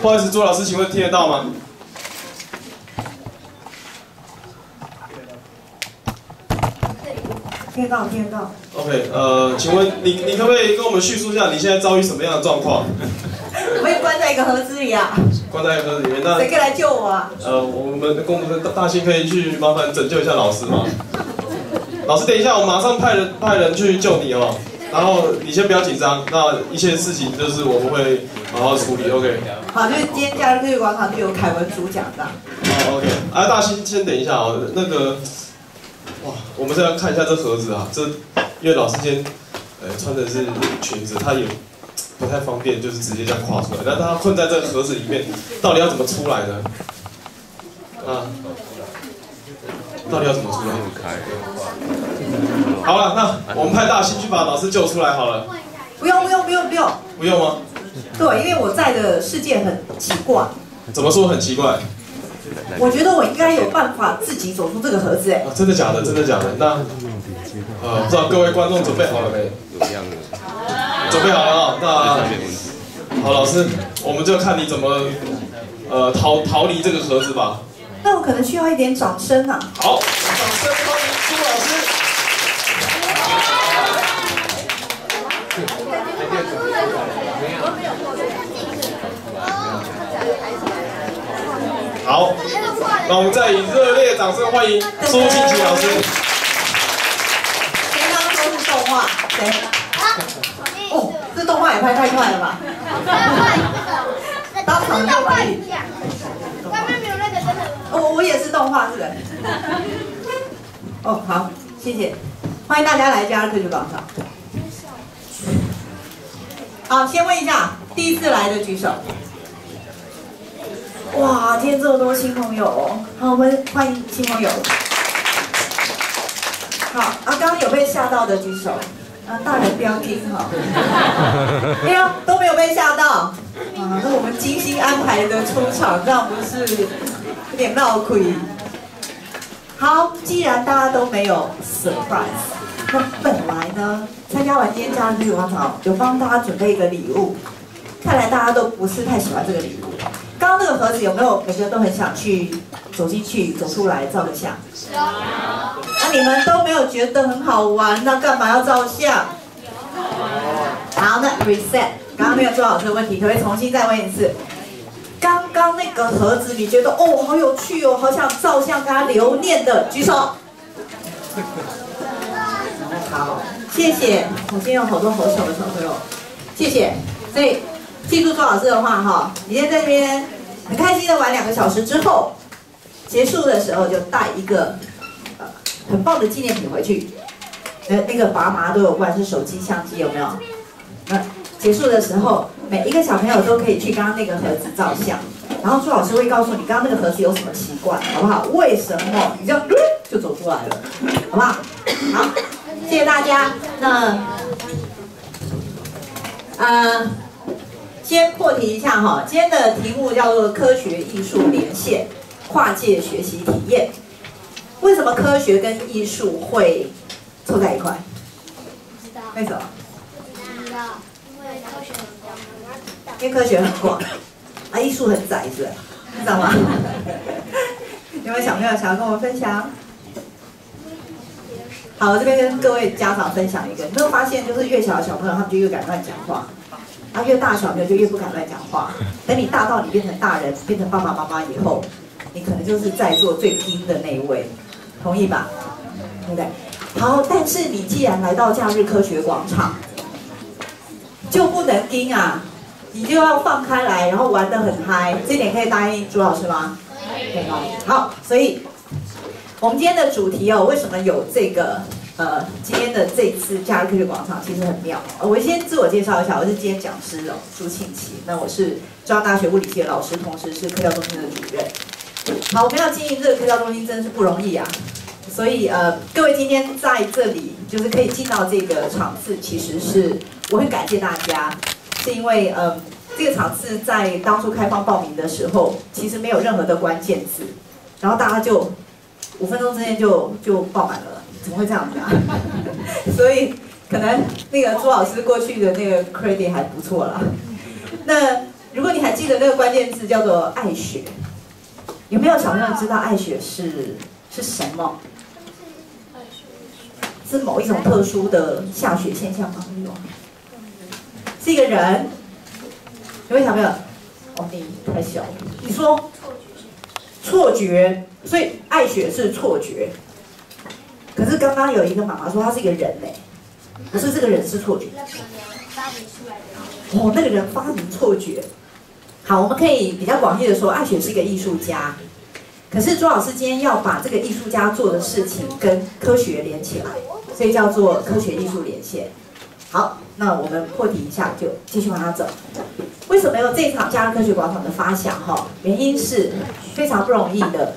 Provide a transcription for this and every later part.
不好意思，朱老师，请问听得到吗？听得到，听得到。OK，呃，请问你你可不可以跟我们叙述一下你现在遭遇什么样的状况？我被关在一个盒子里啊，关在一个盒子里面，那谁可以来救我啊？呃，我们的工大大兴可以去麻烦拯救一下老师吗？老师，等一下，我马上派人派人去救你哦。然后你先不要紧张，那一切事情就是我们会好好处理，OK？好，就是今天假日科学广场就由凯文主讲的。好，OK。啊，大兴先等一下哦，那个，哇，我们现在看一下这盒子啊，这因为老师今天呃穿的是裙子，他也不太方便，就是直接这样跨出来。那他困在这个盒子里面，到底要怎么出来呢？啊，到底要怎么出来？好了，那我们派大星去把老师救出来好了，不用，不用，不用，不用。不用吗？对，因为我在的世界很奇怪，怎么说很奇怪？我觉得我应该有办法自己走出这个盒子。哎，啊，真的假的？真的假的？那呃，不知道各位观众准备好了没？有准备好了啊、那好，老师，我们就看你怎么呃逃逃离这个盒子吧。那我可能需要一点掌声啊。好，掌声欢迎朱老师。好，那我们再以热烈掌声欢迎苏庆琪老师。谁刚刚说是动画？谁？哦，这动画也拍太快了吧？当场就可以。动画是的。哦，好，谢谢，欢迎大家来加入科学广场。好，先问一下，第一次来的举手。哇，今天这么多新朋友哦，好，我们欢迎新朋友。好，啊，刚刚有被吓到的举手。啊，大人不要听哈。哎呀，都没有被吓到。啊，那我们精心安排的出场，这样不是有点闹亏？好，既然大家都没有 surprise，那本来呢，参加完今天假日日广场，有帮大家准备一个礼物，看来大家都不是太喜欢这个礼物。刚刚那个盒子有没有每个人都很想去走进去、走出来照个相？那你们都没有觉得很好玩，那干嘛要照相？好，那 reset，刚刚没有做好这个问题，可不可以重新再问一次？刚那个盒子，你觉得哦好有趣哦，好想照相跟他留念的，举手。好，谢谢。我今天有好多好小的小朋友，谢谢。所以记住周老师的话哈，你今天在这边很开心的玩两个小时之后，结束的时候就带一个呃很棒的纪念品回去。呃，那个爸妈都有关，是手机、相机有没有？那结束的时候，每一个小朋友都可以去刚刚那个盒子照相，然后朱老师会告诉你刚刚那个盒子有什么奇怪，好不好？为什么？你这样、呃、就走出来了，好不好？好，谢谢大家。那呃，先破题一下哈，今天的题目叫做科学艺术连线跨界学习体验。为什么科学跟艺术会凑在一块？不知道。为什么？不知道，因为科学很广，因为科学很广，啊，艺术很窄，是吧？知道吗？有没有小朋友想要跟我们分享？好，我这边跟各位家长分享一个，你有没有发现，就是越小的小朋友，他们就越敢乱讲话，啊，越大小朋友就越不敢乱讲话。等你大到你变成大人，变成爸爸妈妈以后，你可能就是在座最拼的那一位，同意吧？对不对？好，但是你既然来到假日科学广场，就不能盯啊，你就要放开来，然后玩得很嗨，这点可以答应朱老师吗？可以吗？好，所以我们今天的主题哦，为什么有这个呃，今天的这次假日科学广场其实很妙。我先自我介绍一下，我是今天讲师哦，朱庆琪。那我是中央大学物理系的老师，同时是科教中心的主任。好，我们要经营这个科教中心真是不容易啊。所以呃，各位今天在这里就是可以进到这个场次，其实是我很感谢大家，是因为呃，这个场次在当初开放报名的时候，其实没有任何的关键字，然后大家就五分钟之内就就爆满了，怎么会这样子啊？所以可能那个朱老师过去的那个 credit 还不错啦。那如果你你还记得那个关键字叫做爱雪？有没有小朋友知道爱雪是是什么？是某一种特殊的下雪现象吗？没有，是一个人。有没有小朋友？哦，你太小了。你说错觉，错觉所以爱雪是错觉。可是刚刚有一个妈妈说他是一个人呢，可是这个人是错觉。哦，那个人发明错觉。好，我们可以比较广义的说，爱雪是一个艺术家。可是朱老师今天要把这个艺术家做的事情跟科学连起来，所以叫做科学艺术连线。好，那我们破题一下，就继续往下走。为什么有这场加热科学广场的发想？哈，原因是非常不容易的。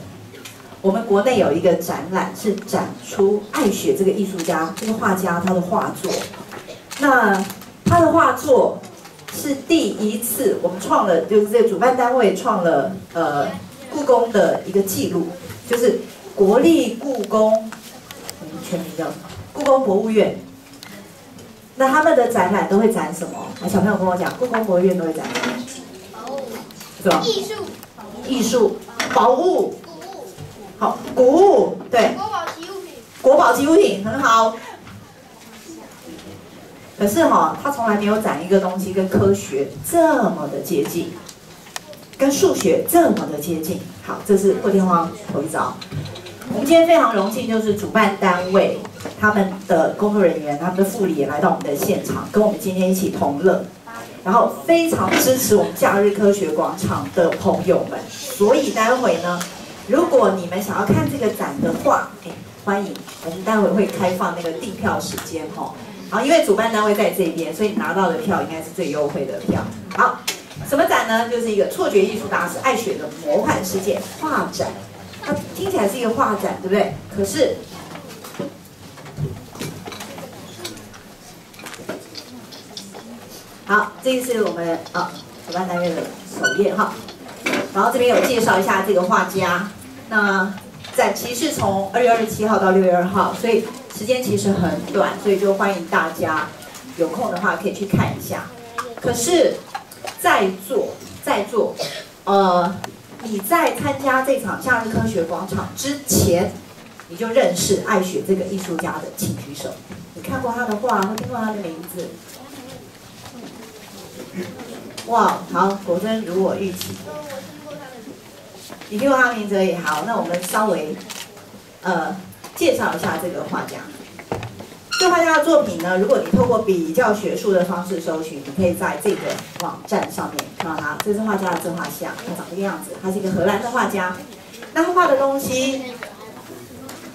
我们国内有一个展览，是展出爱雪这个艺术家、这个画家他的画作。那他的画作是第一次，我们创了，就是这个主办单位创了呃故宫的一个记录，就是国立故宫，嗯，全名叫？故宫博物院。那他们的展览都会展什么？啊，小朋友跟我讲，故宫博物院都会展什么？宝物、是吧？艺术、艺术、宝物，古物、好，古物，对，国宝级物品。国宝级物品很好。可是哈、他从来没有展一个东西跟科学这么的接近，跟数学这么的接近。好，这是破天荒头一招。我们今天非常荣幸，就是主办单位他们的工作人员、他们的副理也来到我们的现场，跟我们今天一起同乐。然后非常支持我们假日科学广场的朋友们，所以待会呢，如果你们想要看这个展的话，哎，欢迎，我们待会会开放那个订票时间哈。好，因为主办单位在这边，所以拿到的票应该是最优惠的票。好，什么展呢？就是一个错觉艺术大师爱雪的魔幻世界画展。它听起来是一个画展，对不对？可是好，这个是我们啊主办单位的首页哈。然后这边有介绍一下这个画家。那展期是从二月二十七号到六月二号，所以时间其实很短，所以就欢迎大家有空的话可以去看一下。可是，在座在座，呃，你在参加这场夏日科学广场之前，你就认识爱雪这个艺术家的，请举手。你看过他的画，或听过他的名字？哇，好，果真如我预期。你听过他的名字而已。好，那我们稍微呃介绍一下这个画家。这画家的作品呢，如果你透过比较学术的方式搜寻，你可以在这个网站上面看到他。这是画家的自画像，他长这个样子。他是一个荷兰的画家。那他画的东西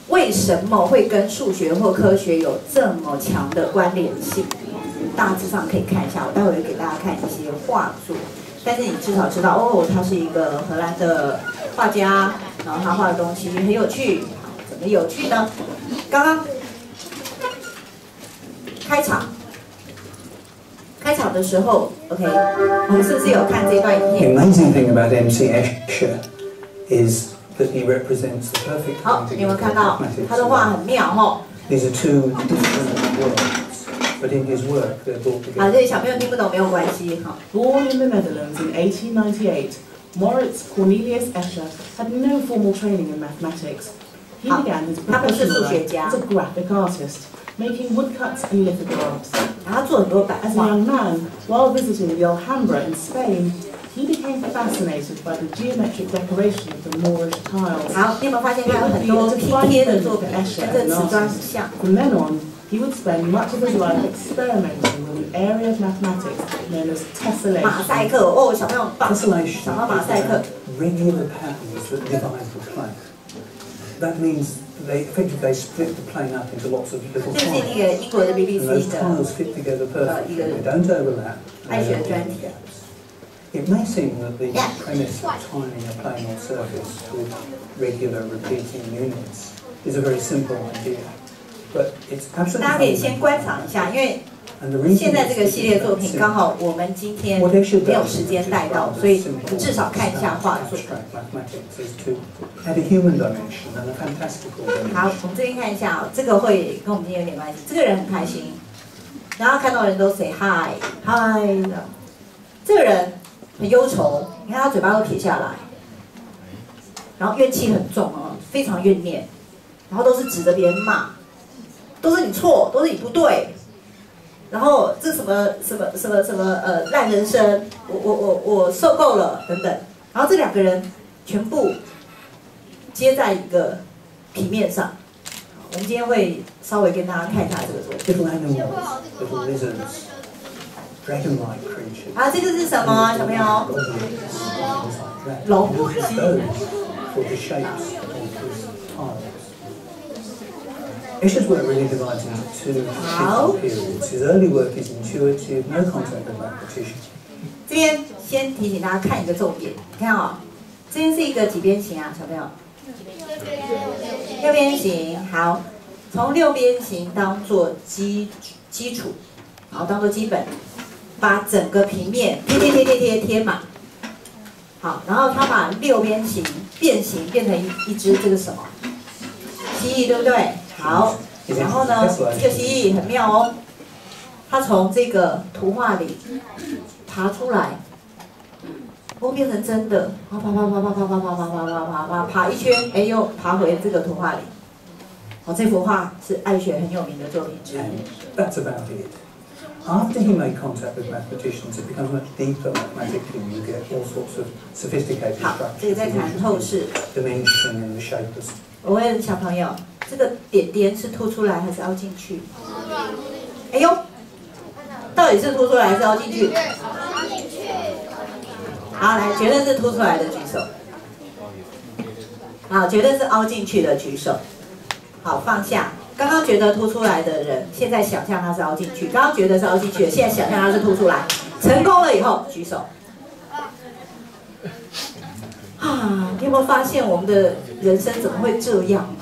为什么会跟数学或科学有这么强的关联性？大致上可以看一下，我待会会给大家看一些画作。但是你至少知道哦，他是一个荷兰的画家，然后他画的东西很有趣。怎么有趣呢？刚刚开场，开场的时候，OK，我们是不是有看这段影 The 片？amazing thing about MC Escher is that he represents the perfect 好，你有没有看到他的画很妙哦？These are two different worlds, but in his work they're brought 好， together. 这里小朋友听不懂没有关系哈。 Born in the Netherlands in 1898, Moritz Cornelius Escher had no formal training in mathematics. He Ah, began his 他不是 professional 数学 life 家。 as a graphic artist, making woodcuts and lithographs. 然后他做很多版 As a 画。 young man, while visiting the Alhambra in Spain, he became fascinated by the geometric decoration of the Moorish tiles. 好，你有没有发现他有很多拼贴的作品，跟这瓷砖很像？ From then on, he would spend much of his life experimenting with an area of mathematics known as 马 tessellation. 赛克哦，小朋友很棒， Tessellation 想到马赛 is 克 about。regular patterns that divide the plane. That means they effectively they split the plane up into lots of little 这是那 tiles. 个英国的 And BBC those 的 tiles fit together perfectly. either- They don't overlap. and I they should don't have have done- gaps. It may seem that the Yeah. premise of timing a plane or surface with regular repeating units is a very simple idea. 大家可以先观察一下，因为现在这个系列作品刚好我们今天没有时间带到，所以至少看一下画作。好，从这边看一下哦，这个会跟我们今天有点关系。这个人很开心，然后看到人都 say hi hi 的。这个人很忧愁，你看他嘴巴都撇下来，然后怨气很重哦，非常怨念，然后都是指着别人骂。都是你错，都是你不对，然后这什么什么什么什么呃烂人生，我我我我受够了等等，然后这两个人全部接在一个平面上，我们今天会稍微跟大家看一下这个作品。啊，这个是什么，小朋友？goblins, Isher's work really divides into two periods. His early work is intuitive, no contact with mathematician. 这边先提醒大家看一个重点，你看哦，这边是一个几边形啊，小朋友？六边形，好，从六边形当做基基础，好当做基本，把整个平面贴贴贴贴贴贴满。好，然后他把六边形变形变成一一只这个什么蜥蜴，对不对？好，然后呢，这个蜥蜴很妙哦，它从这个图画里爬出来，都，变成真的，爬爬爬爬爬爬爬爬爬爬爬爬爬一圈，哎，又爬回这个图画里。哦，这幅画是爱雪很有名的作品之一。And that's about it. After he made contact with mathematicians, it becomes much deeper mathematically. You get all sorts of sophisticated 好，这个 structures, 在谈透视。dimension and the shape of 我问小朋友，这个点点是凸出来还是凹进去？哎呦，到底是凸出来还是凹进去？好，来，觉得是凸出来的举手。好，觉得是凹进去的举手。好，放下。刚刚觉得凸出来的人，现在想象他是凹进去；刚刚觉得是凹进去的，现在想象他是凸出来。成功了以后举手。啊，你有没有发现我们的人生怎么会这样？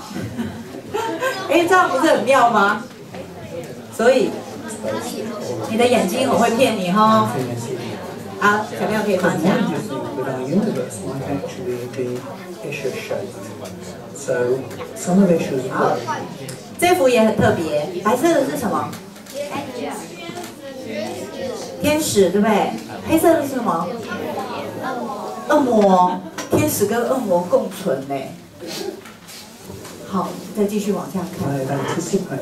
哎，这样不是很妙吗？所以你的眼睛很会骗你哈.好，小朋友可以放 work 这幅也很特别，白色的是什么？天使，对不对？黑色的是什么？恶魔。天使跟恶魔共存呢。好，再继续往下 I 看。 have anticipated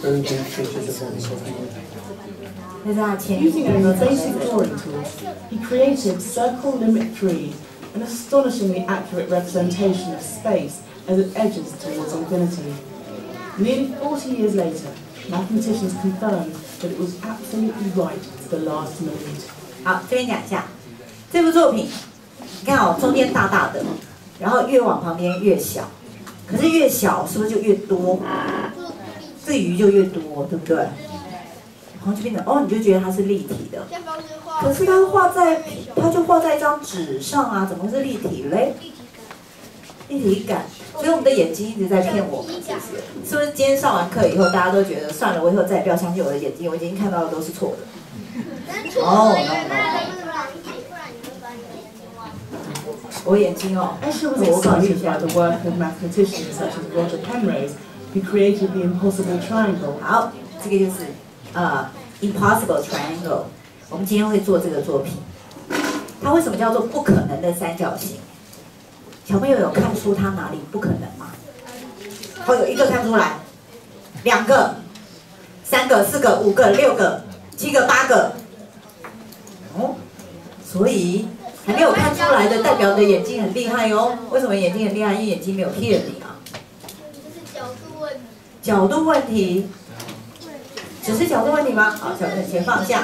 very deep features of what he's doing. 那是他的前 Using 言 only basic drawing tools, he created circle limit trees, an astonishingly accurate representation of space as it edges towards infinity. Nearly 40 years later, mathematicians confirmed that it was absolutely right to the last moment. 好，这边讲一下这部作品，你看哦，中间大大的，然后越往旁边越小，可是越小是不是就越多？这个鱼就越多，对不对？然后就变成哦，你就觉得它是立体的，可是它画在，它就画在一张纸上啊，怎么会是立体嘞？立体感所以我们的眼睛一直在骗我们是不是。是不是今天上完课以后大家都觉得算了我以后再也不要相信我的眼睛我已经看到的都是错的。哦我眼睛哦哎是不是我考虑一下。the work of mathematicians such as water cameras be created the impossible triangle? 好这个就是呃 impossible triangle 我们今天会做这个作品。它为什么叫做不可能的三角形？小朋友有看出他哪里不可能吗？哦，有一个看出来，两个、三个、四个、五个、六个、七个、八个。哦，所以还没有看出来的，代表你的眼睛很厉害哦。为什么眼睛很厉害？因为眼睛没有骗你啊。角度问题，只是角度问题吗？好，小朋友先放下，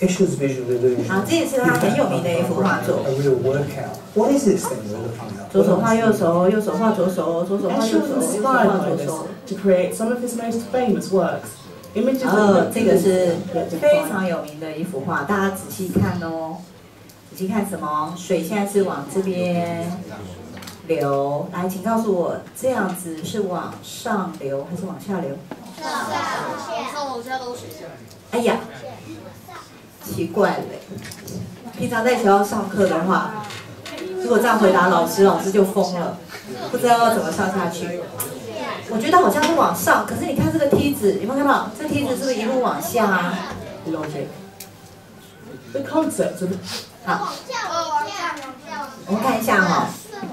Isher's visual illusion 好，这也是他很有名的一幅画作 a。real workout. What is this thing we're looking at? 左手画右手，右手画左手，左手画右手，右手 inspired 画 by 左 this 手。to create some of his most famous works. 哦这个是非常有名的一幅画，大家仔细看哦。仔细看什么？水现在是往这边，流。来，请告诉我，这样子是往上流还是往下流？上楼下都水下。哎呀，奇怪嘞，平常在学校上课的话，如果这样回答老师，老师就疯了，不知道要怎么上下去。我觉得好像是往上，可是你看这个梯子，有没有看到？这梯子是不是一路往下啊？Logic. The concept of 好，往下，往下。我们看一下哈、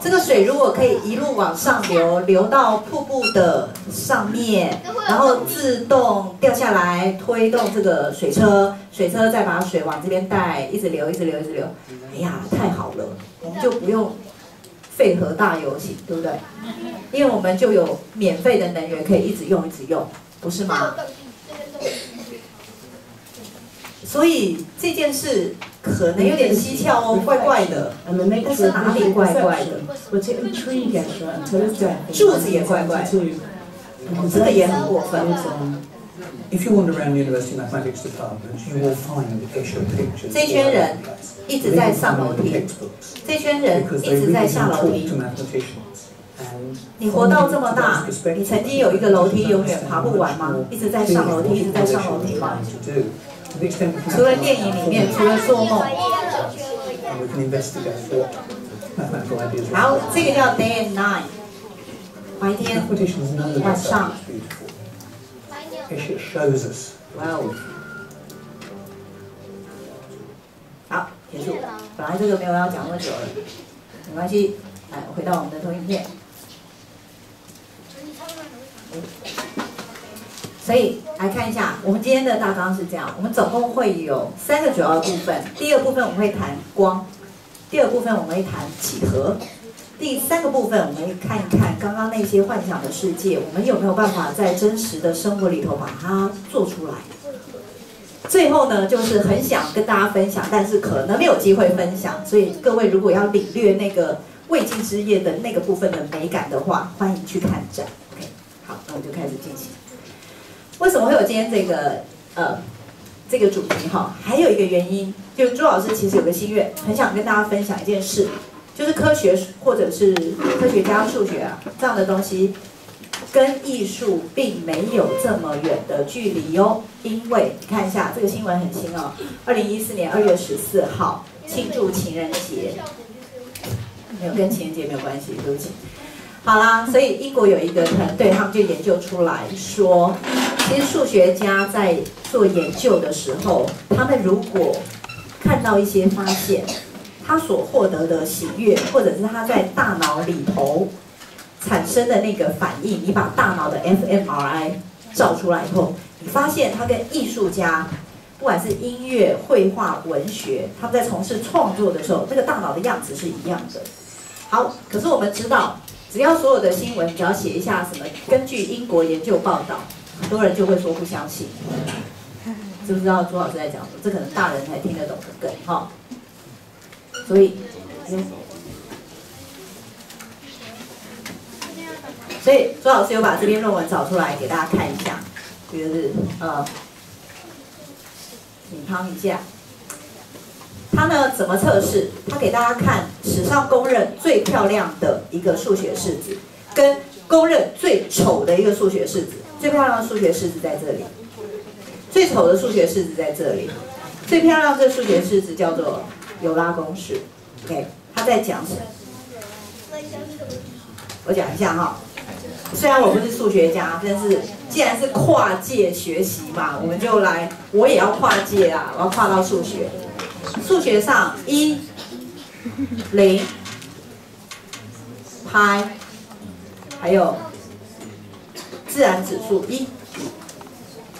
这个水如果可以一路往上流，流到瀑布的上面，然后自动掉下来，推动这个水车，水车再把水往这边带，一直流，一直流，一直流。哎呀，太好了，我们就不用废核大游行，对不对？因为我们就有免费的能源可以一直用，一直用，不是吗？所以这件事可能有点蹊跷哦，怪怪的。但是哪里怪怪的？柱子也怪怪，这个也很过分。这圈人一直在上楼梯，这圈人一直在下楼梯。你活到这么大，你曾经有一个楼梯永远爬不完吗？一直在上楼梯，一直在上楼梯吗？除了电影里面，除了做梦，好，这个叫 day and night，白天晚上，shows us。好，结束。本来这个没有要讲那么久了，没关系。来，回到我们的投影片。所以来看一下，我们今天的大纲是这样，我们总共会有三个主要的部分。第一个部分我们会谈光，第二部分我们会谈几何，第三个部分我们会看一看刚刚那些幻想的世界，我们有没有办法在真实的生活里头把它做出来。最后呢，就是很想跟大家分享，但是可能没有机会分享，所以各位如果要领略那个未尽之夜的那个部分的美感的话，欢迎去看展。OK，好，那我们就开始进行。为什么会有今天这个呃这个主题哈？还有一个原因，就是朱老师其实有个心愿，很想跟大家分享一件事，就是科学或者是科学家数学啊这样的东西，跟艺术并没有这么远的距离哦。因为你看一下这个新闻很新哦，二零一四年二月十四号庆祝情人节，没有跟情人节没有关系，对不起。好啦，所以英国有一个团队，他们就研究出来说，其实数学家在做研究的时候，他们如果看到一些发现，他所获得的喜悦，或者是他在大脑里头产生的那个反应，你把大脑的 fMRI 照出来以后，你发现他跟艺术家，不管是音乐、绘画、文学，他们在从事创作的时候，那个大脑的样子是一样的。好，可是我们知道，只要所有的新闻只要写一下什么，根据英国研究报道，很多人就会说不相信。知不知道朱老师在讲什么？这可能大人才听得懂的梗哈。所以，所以朱老师有把这篇论文找出来给大家看一下，就是呃，请汤一下。他呢怎么测试？他给大家看史上公认最漂亮的一个数学式子，跟公认最丑的一个数学式子。最漂亮的数学式子在这里，最丑的数学式子在这里。最漂亮的数学式子叫做尤拉公式。OK，他在讲什么？我讲一下哈。虽然我不是数学家，但是既然是跨界学习嘛，我们就来，我也要跨界啊，我要跨到数学。数学上一、零、派，还有自然指数一，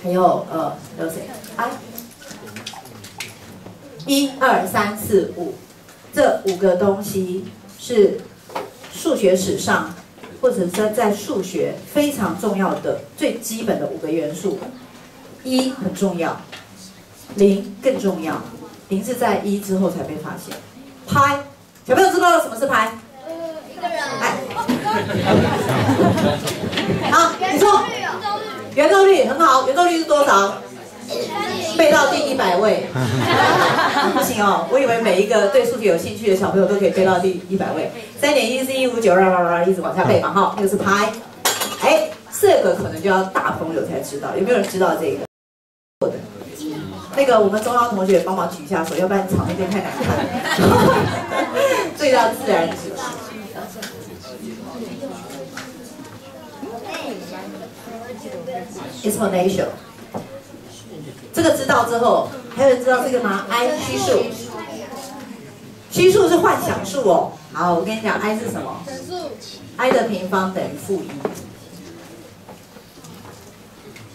还有呃，还有谁？i，一二三四五，这五个东西是数学史上或者是在数学非常重要的最基本的五个元素。一很重要，零更重要。零是在一之后才被发现。拍，小朋友知道什么是拍？一个人。哎，好，你说圆周率很好，圆周率是多少？背到第一百位，不行哦，我以为每一个对数学有兴趣的小朋友都可以背到第一百位。三点一四一五九，啦啦啦，一直往下背嘛，哈，那个是拍。哎，这个可能就要大朋友才知道，有没有人知道这个？那个我们中央同学帮忙举一下手，要不然场面变太难看。这叫自然指数。exponential。这个知道之后，还有人知道这个吗？i 虚数，虚数是幻想数哦。好，我跟你讲，i 是什么？i 的平方等于负一。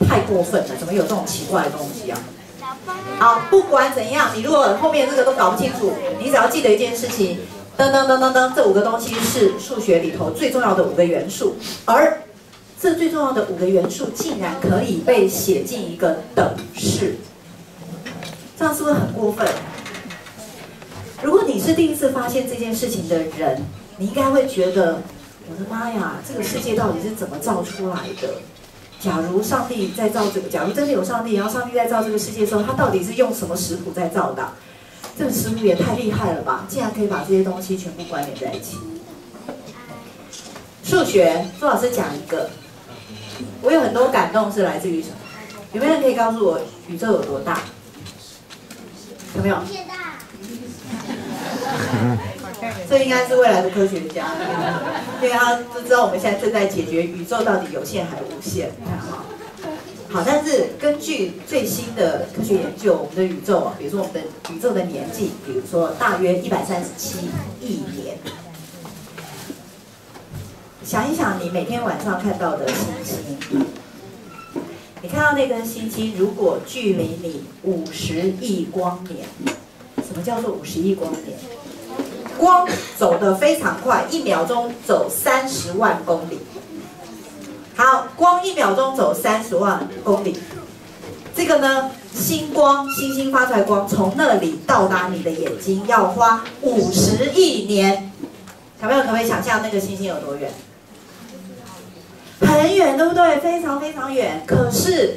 太过分了，怎么有这种奇怪的东西啊？好，不管怎样，你如果后面这个都搞不清楚，你只要记得一件事情，噔噔噔噔噔，这五个东西是数学里头最重要的五个元素，而这最重要的五个元素竟然可以被写进一个等式，这样是不是很过分？如果你是第一次发现这件事情的人，你应该会觉得，我的妈呀，这个世界到底是怎么造出来的？假如上帝在造这个，假如真的有上帝，然后上帝在造这个世界的时候，他到底是用什么食谱在造的？这个食谱也太厉害了吧！竟然可以把这些东西全部关联在一起。数学，朱老师讲一个，我有很多感动是来自于什么？有没有人可以告诉我宇宙有多大？有没有？这应该是未来的科学家，因为他都知道我们现在正在解决宇宙到底有限还是无限。看哈，好，但是根据最新的科学研究，我们的宇宙啊，比如说我们的宇宙的年纪，比如说大约一百三十七亿年。想一想，你每天晚上看到的星星，你看到那根星星，如果距离你五十亿光年，什么叫做五十亿光年？光走得非常快，一秒钟走三十万公里。好，光一秒钟走三十万公里，这个呢，星光，星星发出来光，从那里到达你的眼睛要花五十亿年。小朋友可不可以想象那个星星有多远？很远，对不对？非常非常远。可是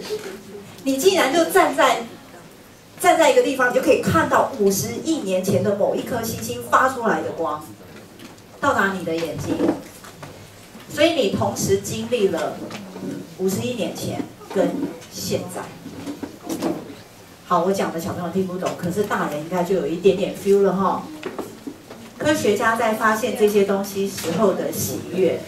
你竟然就站在站在一个地方，你就可以看到五十亿年前的某一颗星星发出来的光，到达你的眼睛。所以你同时经历了五十亿年前跟现在。好，我讲的小朋友听不懂，可是大人应该就有一点点 feel 了哈。科学家在发现这些东西时候的喜悦，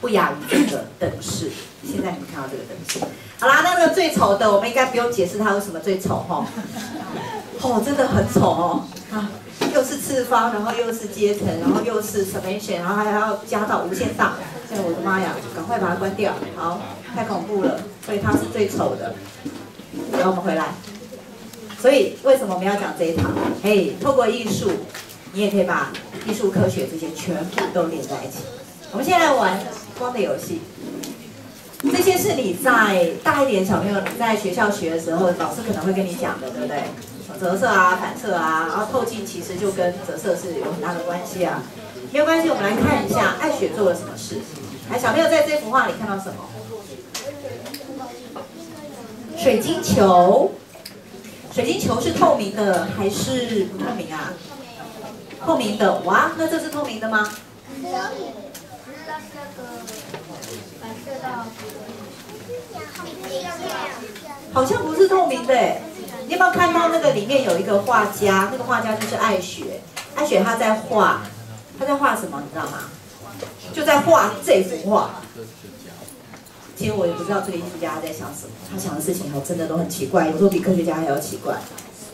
不亚于这个等式。现在你们看到这个等式，好啦，那个最丑的，我们应该不用解释它为什么最丑哈。哦，真的很丑哦，啊，又是次方，然后又是阶层，然后又是 summation，然后还要加到无限大。哎，我的妈呀，赶快把它关掉，好，太恐怖了，所以它是最丑的。然后我们回来，所以为什么我们要讲这一堂？嘿，透过艺术。你也可以把艺术、科学这些全部都连在一起。我们现在玩光的游戏，这些是你在大一点小朋友你在学校学的时候，老师可能会跟你讲的，对不对？折射啊、反射啊，然后透镜其实就跟折射是有很大的关系啊。没有关系，我们来看一下艾雪做了什么事。来，小朋友在这幅画里看到什么？水晶球。水晶球是透明的还是不透明啊？透明的，哇，那这是透明的吗？好像不是透明的。你有没有看到那个里面有一个画家？那个画家就是艾雪。艾雪他在画，他在画什么？你知道吗？就在画这幅画。其实我也不知道这个艺术家在想什么，他想的事情哦，真的都很奇怪，有时候比科学家还要奇怪。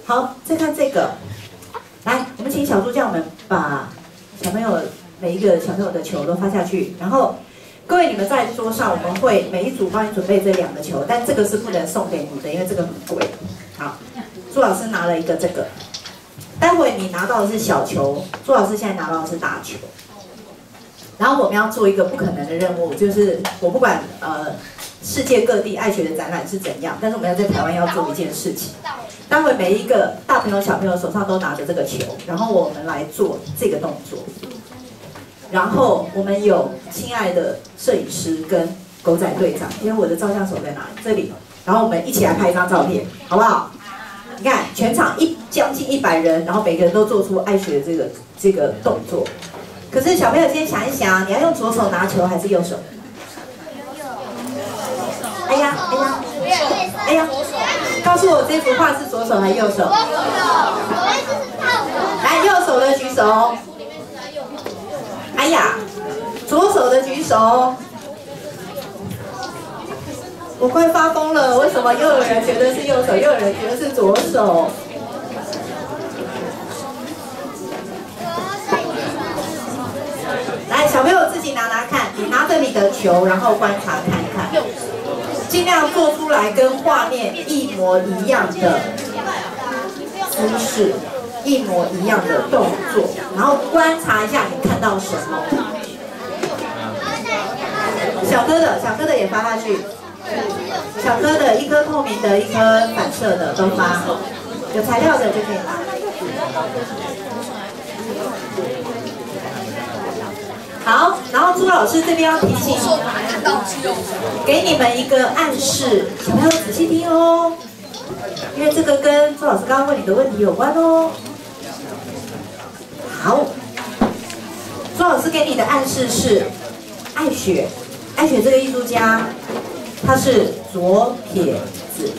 好，再看这个。来，我们请小助教们把小朋友每一个小朋友的球都发下去，然后各位你们在桌上，我们会每一组帮你准备这两个球，但这个是不能送给你的，因为这个很贵。好，朱老师拿了一个这个，待会你拿到的是小球，朱老师现在拿到的是大球。然后我们要做一个不可能的任务，就是我不管呃世界各地爱学的展览是怎样，但是我们要在台湾要做一件事情。待会每一个大朋友小朋友手上都拿着这个球，然后我们来做这个动作。然后我们有亲爱的摄影师跟狗仔队长，因为我的照相手在哪里？这里。然后我们一起来拍一张照片，好不好？你看全场一将近一百人，然后每个人都做出爱学的这个这个动作。可是小朋友先想一想，你要用左手拿球还是右手？哎呀，哎呀，哎呀，告诉我这幅画是左手还是右手？来，右手的举手。呀，左手的举手。我快发疯了，为什么又有人觉得是右手，又有人觉得是左手？来，小朋友自己拿拿看，你拿着你的球，然后观察看看，尽量做出来跟画面一模一样的姿势，一模一样的动作，然后观察一下你看到什么。小哥的，小哥的也发下去。小哥的，一颗透明的，一颗反射的，都发。有材料的就可以拿。好，然后朱老师这边要提醒，给你们一个暗示，小朋友仔细听哦，因为这个跟朱老师刚刚问你的问题有关哦。好，朱老师给你的暗示是，爱雪，爱雪这个艺术家，他是左撇子。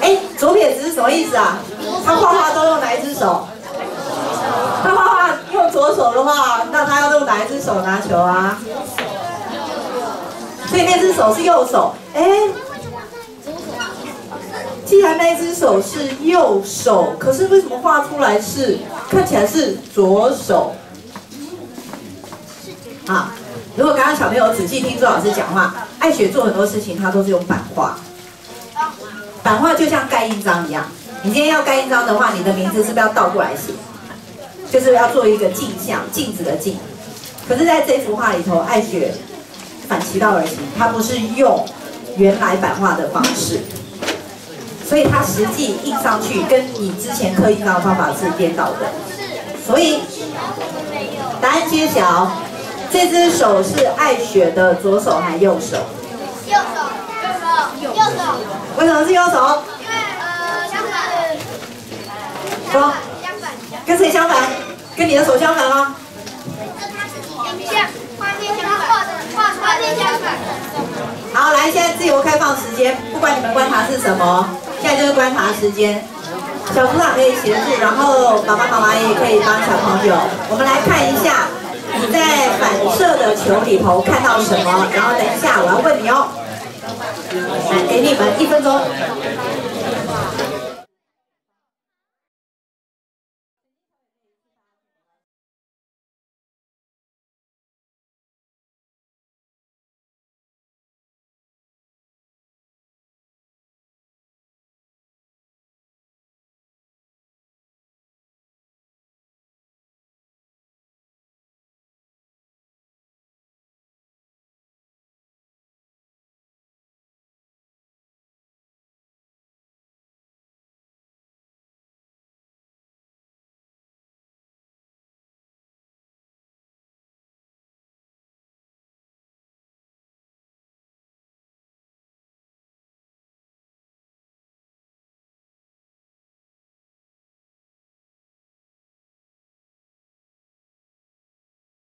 哎，左撇子是什么意思啊？他画画都用哪一只手？他画画用左手的话，那他要用哪一只手拿球啊？所以那只手是右手。哎，既然那只手是右手，可是为什么画出来是看起来是左手？啊，如果刚刚小朋友仔细听周老师讲话，爱雪做很多事情，他都是用版画。版画就像盖印章一样，你今天要盖印章的话，你的名字是不是要倒过来写？就是要做一个镜像，镜子的镜。可是在这幅画里头，爱雪反其道而行，他不是用原来版画的方式，所以它实际印上去跟你之前刻印章的方法是颠倒的。所以答案揭晓，这只手是爱雪的左手还右手？右手，右手，右手。为什么是右手？因为呃，相反，说相反，跟谁相反？跟你的手相反吗？跟他自己相像，画面相反，画画面相反。好，来，现在自由开放时间，不管你们观察是什么，现在就是观察时间。小组长可以协助，然后爸爸妈妈也可以帮小朋友。我们来看一下你在反射的球里头看到什么，然后等一下我要问你哦。来，给你们一分钟。